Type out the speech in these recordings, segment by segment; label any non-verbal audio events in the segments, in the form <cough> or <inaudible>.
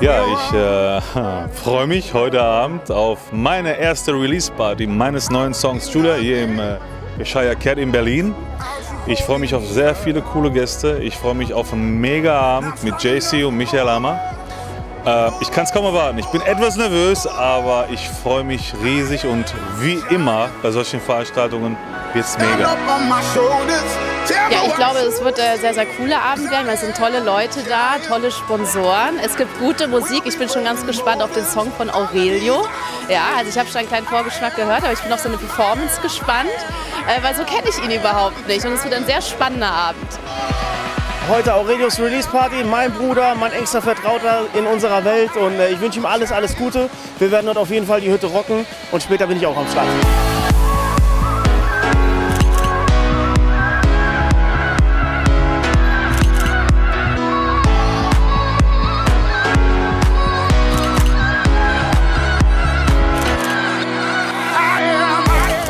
Ja, ich äh, <laughs> freue mich heute Abend auf meine erste Release-Party meines neuen Songs Julia hier im äh, Shire Cat in Berlin. Ich freue mich auf sehr viele coole Gäste. Ich freue mich auf einen Mega-Abend mit JC und Michael Hammer. Äh, ich kann es kaum erwarten. Ich bin etwas nervös, aber ich freue mich riesig und wie immer bei solchen Veranstaltungen wird es mega. Ja, ich glaube, es wird ein sehr, sehr cooler Abend werden, weil es sind tolle Leute da, tolle Sponsoren. Es gibt gute Musik. Ich bin schon ganz gespannt auf den Song von Aurelio. Ja, also ich habe schon einen kleinen Vorgeschmack gehört, aber ich bin auf so eine Performance gespannt, äh, weil so kenne ich ihn überhaupt nicht. Und es wird ein sehr spannender Abend. Heute Aurelius Release Party, mein Bruder, mein engster Vertrauter in unserer Welt und äh, ich wünsche ihm alles, alles Gute. Wir werden dort auf jeden Fall die Hütte rocken und später bin ich auch am Start.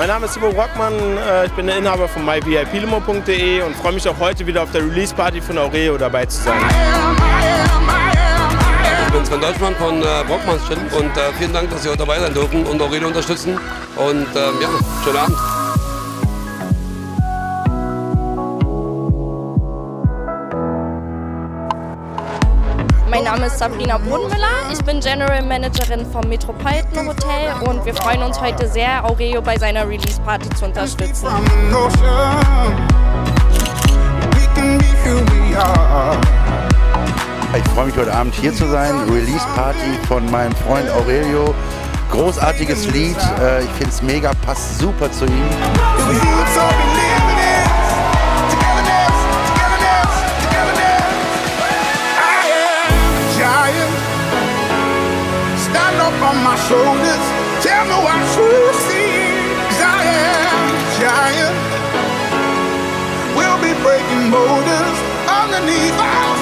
Mein Name ist Timo Brockmann, äh, ich bin der Inhaber von myviplimo.de und freue mich auch heute wieder auf der Release Party von Aureo dabei zu sein. Ich bin Sven Deutschmann von äh, Brockmanns Gin und äh, vielen Dank, dass Sie heute dabei sein dürfen und Aurelio unterstützen. Und ähm, ja, schönen Abend. Mein Name ist Sabrina Bodenmüller. Ich bin General Managerin vom Metropolitan Hotel und wir freuen uns heute sehr, Aurelio bei seiner Release Party zu unterstützen. Ich freue mich heute Abend hier zu sein. Release Party von meinem Freund Aurelio. Großartiges Lied. Äh, Ich finde es mega, passt super zu ihm. On my shoulders, tell me what you see. 'Cause I am giant. We'll be breaking boulders underneath our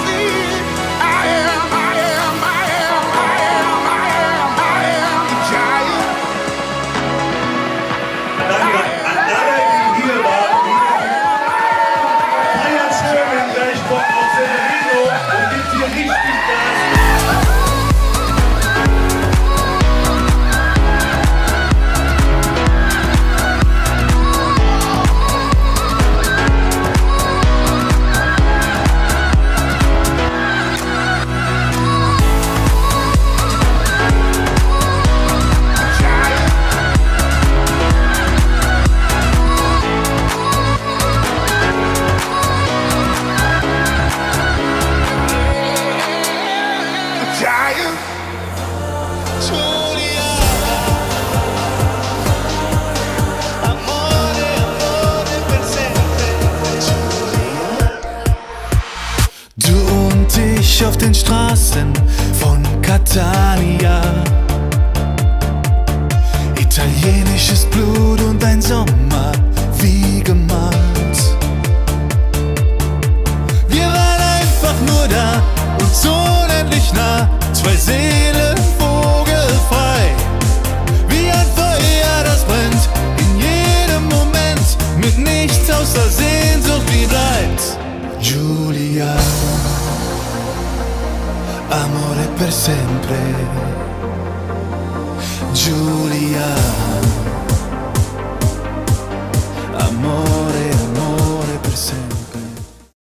ich auf den Straßen von Catania. Italienisches Blut und ein Sommer wie gemalt. Wir waren einfach nur da und so unendlich nah. Zwei Seelen per sempre. Giulia, amore